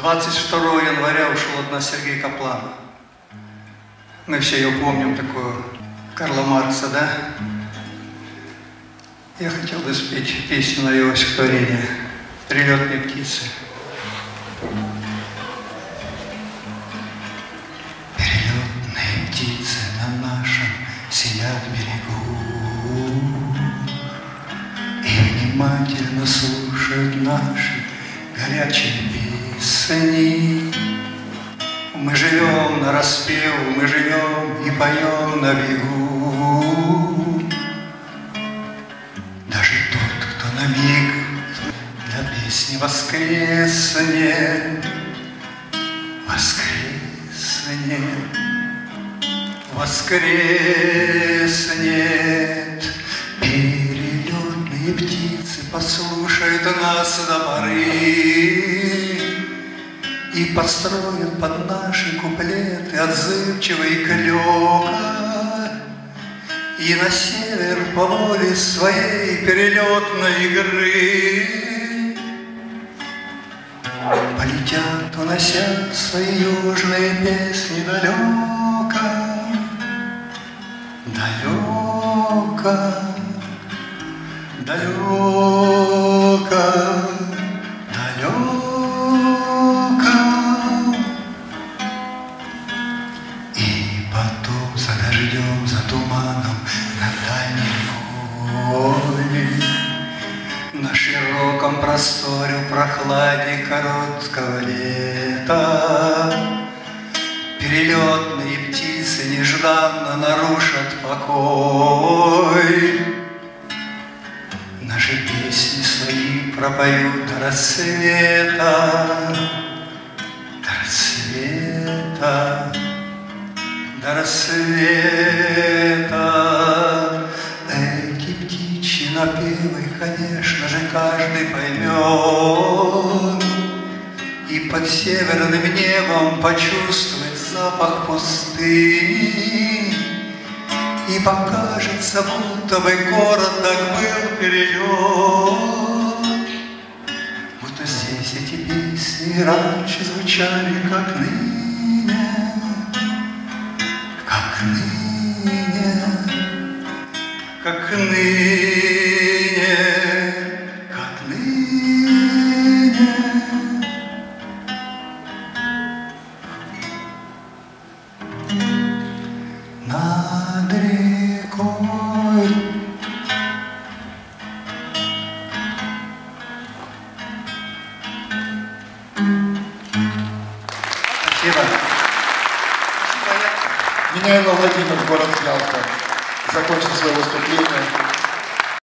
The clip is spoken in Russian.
22 января ушел от нас Сергей Каплан. Мы все ее помним, такую Карла Маркса, да? Я хотел бы спеть песню на его стихотворение «Прилетные птицы». Перелетные птицы на нашем сидят берегу И внимательно слушают наши горячие песни. Мы живем на распев, мы живем и поем на бегу. Даже тот, кто на миг для песни воскреснет, воскреснет, воскреснет. Перелетные птицы послушают нас до И построят под наши куплеты отзывчивый клёкот. И на север по воле своей перелетной игры Полетят, унося свои южные песни далеко, далеко, далеко. Дождем, за туманом на дальнем поле на широком просторе прохладе короткого лета. Перелетные птицы нежданно нарушат покой. Наши песни свои пропоют до рассвета. До рассвета До рассвета. Эти птичьи напевы, конечно же, каждый поймет И под северным небом почувствует запах пустыни. И покажется, будто бы город так был перелет Будто здесь эти песни раньше звучали, как ныне ныне как ныне, как ныне. Над рекой Спасибо. Меняйло Владимир, город Ялта, закончил свое выступление.